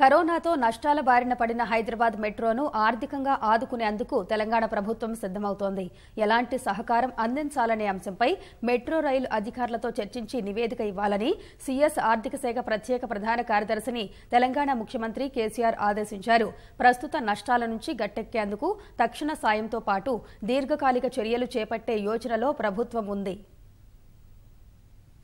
కరోనాతో నష్టాల బారిన పడిన హైదరాబాద్ మెట్రోను ఆర్థికంగా ఆదుకునేందుకు తెలంగాణ ప్రభుత్వం సిద్దమవుతోంది ఎలాంటి సహకారం అందించాలనే అంశంపై మెట్రో రైలు అధికారులతో చర్చించి నివేదిక ఇవ్వాలని సీఎస్ ఆర్థిక శాఖ ప్రత్యేక ప్రధాన కార్యదర్శిని తెలంగాణ ముఖ్యమంత్రి కేసీఆర్ ఆదేశించారు. ప్రస్తుత నష్టాల నుంచి గట్టెక్కేందుకు తక్షణ సాయంతో పాటు దీర్ఘకాలిక చర్యలు చేపట్టే యోచనలో ప్రభుత్వం ఉంది.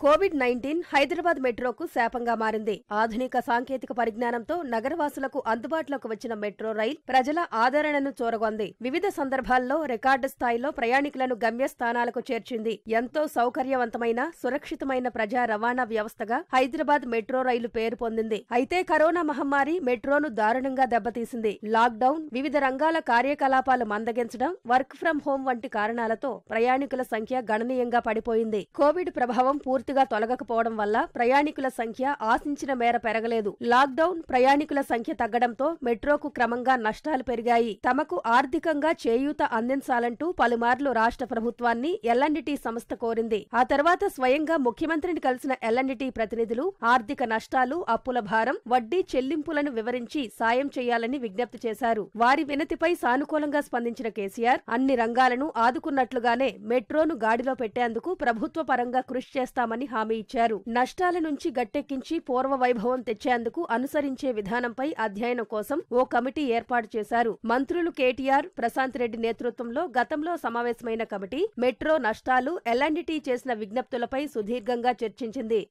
కోవిడ్ నైన్టీన్ హైదరాబాద్ మెట్రోకు శాపంగా మారింది. ఆధునిక సాంకేతిక పరిజ్ఞానంతో నగరవాసులకు అందుబాటులోకి వచ్చిన మెట్రో రైల్ ప్రజల ఆదరణను చూరగొంది. వివిధ సందర్భాల్లో రికార్డు స్థాయిలో ప్రయాణికులను గమ్యస్థానాలకు చేర్చింది. ఎంతో సౌకర్యవంతమైన సురక్షితమైన ప్రజా రవాణా వ్యవస్థగా హైదరాబాద్ మెట్రో రైలు పేరు పొందింది. అయితే కరోనా మహమ్మారి మెట్రోను దారుణంగా దెబ్బతీసింది. లాక్డౌన్ వివిధ రంగాల కార్యకలాపాలు మందగించడం వర్క్ ఫ్రం హోం వంటి కారణాలతో ప్రయాణికుల సంఖ్య గణనీయంగా పడిపోయింది. కోవిడ్ ప్రభావం పూర్తి పూర్తిగా తొలగకపోవడం వల్ల ప్రయాణికుల సంఖ్య ఆశించిన మేర పెరగలేదు. లాక్డౌన్ ప్రయాణికుల సంఖ్య తగ్గడంతో మెట్రోకు క్రమంగా నష్టాలు పెరిగాయి. తమకు ఆర్థికంగా చేయూత అందించాలంటూ పలుమార్లు రాష్ట్ర ప్రభుత్వాన్ని ఎల్ఎన్డిటి సంస్థ కోరింది. ఆ తర్వాత స్వయంగా ముఖ్యమంత్రిని కలిసిన ఎల్ఎన్డిటి ప్రతినిధులు ఆర్థిక నష్టాలు అప్పుల భారం వడ్డీ చెల్లింపులను వివరించి సాయం చేయాలని విజ్ఞప్తి చేశారు. వారి వినతిపై సానుకూలంగా స్పందించిన కేసీఆర్ అన్ని రంగాలను ఆదుకున్నట్లుగానే మెట్రోను గాడిలో పెట్టేందుకు ప్రభుత్వ పరంగా కృషి చేస్తామని హామీ ఇచ్చారు. నష్టాల నుంచి గట్టెక్కించి పూర్వ వైభవం తెచ్చేందుకు అనుసరించే విధానంపై అధ్యయనం కోసం ఓ కమిటీ ఏర్పాటు చేశారు. మంత్రులు కేటీఆర్ ప్రశాంత్ రెడ్డి నేతృత్వంలో గతంలో సమావేశమైన కమిటీ మెట్రో నష్టాలు ఎల్ఎన్డిటి చేసిన విజ్ఞప్తులపై సుదీర్ఘంగా చర్చించింది.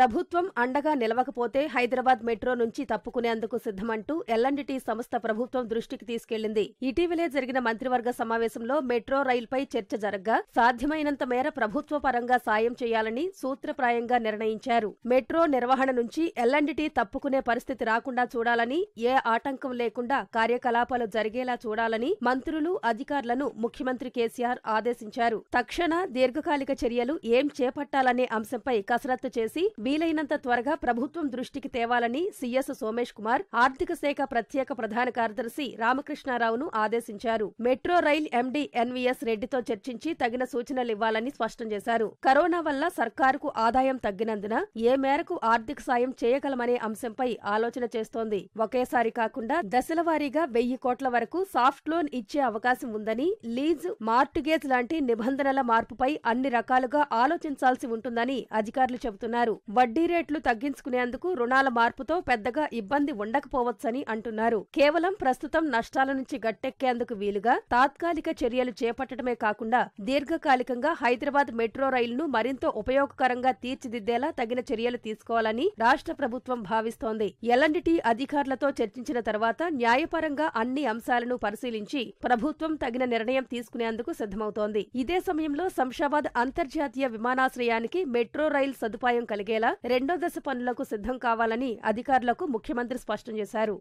ప్రభుత్వం అండగా నిలవకపోతే హైదరాబాద్ మెట్రో నుంచి తప్పుకునేందుకు సిద్దమంటూ ఎల్ఎన్డిటి సంస్థ ప్రభుత్వం దృష్టికి తీసుకెళ్ళింది ఇటీవలే జరిగిన మంత్రివర్గ సమావేశంలో మెట్రో రైలుపై చర్చ జరగ్గా సాధ్యమైనంత మేర ప్రభుత్వ పరంగా సాయం చేయాలని సూత్రప్రాయంగా నిర్ణయించారు. మెట్రో నిర్వహణ నుంచి ఎల్ఎన్డిటి తప్పుకునే పరిస్థితి రాకుండా చూడాలని ఏ ఆటంకం లేకుండా కార్యకలాపాలు జరిగేలా చూడాలని మంత్రులు అధికారులను ముఖ్యమంత్రి కేసీఆర్ ఆదేశించారు. తక్షణ దీర్ఘకాలిక చర్యలు ఏం చేపట్టాలనే అంశంపై కసరత్తు చేసి వీలైనంత త్వరగా ప్రభుత్వం దృష్టికి తేవాలని సీఎస్ సోమేష్ కుమార్ ఆర్థిక శాఖ ప్రత్యేక ప్రధాన కార్యదర్శి రామకృష్ణారావును ఆదేశించారు. మెట్రో రైల్ ఎండీ ఎన్వీఎస్ రెడ్డితో చర్చించి తగిన సూచనలివ్వాలని స్పష్టం చేశారు. కరోనా వల్ల సర్కారుకు ఆదాయం తగ్గినందున ఏ మేరకు ఆర్థిక సాయం చేయగలమనే అంశంపై ఆలోచన చేస్తోంది. ఒకేసారి కాకుండా దశల వారీగా వెయ్యి కోట్ల వరకు సాఫ్ట్ లోన్ ఇచ్చే అవకాశం ఉందని లీజ్ మార్టుగేజ్ లాంటి నిబంధనల మార్పుపై అన్ని రకాలుగా ఆలోచించాల్సి ఉంటుందని అధికారులు చెబుతున్నారు. వడ్డీ రేట్లు తగ్గించుకునేందుకు రుణాల మార్పుతో పెద్దగా ఇబ్బంది ఉండకపోవచ్చని అంటున్నారు. కేవలం ప్రస్తుతం నష్టాల నుంచి గట్టెక్కేందుకు వీలుగా తాత్కాలిక చర్యలు చేపట్టడమే కాకుండా దీర్ఘకాలికంగా హైదరాబాద్ మెట్రో రైలును మరింత ఉపయోగకరంగా తీర్చిదిద్దేలా తగిన చర్యలు తీసుకోవాలని రాష్ట్ర ప్రభుత్వం భావిస్తోంది. ఎల్ఎన్డిటి అధికారులతో చర్చించిన తర్వాత న్యాయపరంగా అన్ని అంశాలను పరిశీలించి ప్రభుత్వం తగిన నిర్ణయం తీసుకునేందుకు సిద్దమవుతోంది ఇదే సమయంలో శంషాబాద్ అంతర్జాతీయ విమానాశ్రయానికి మెట్రో రైలు సదుపాయం కలిగేలా రెండో దశ పనులకు సిద్ధం కావాలని అధికారులకు ముఖ్యమంత్రి స్పష్టం చేశారు.